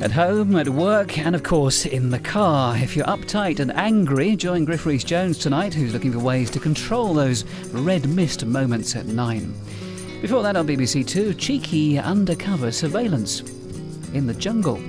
At home, at work, and of course in the car. If you're uptight and angry, join Griff Jones tonight, who's looking for ways to control those red mist moments at 9. Before that on BBC Two, cheeky undercover surveillance in the jungle.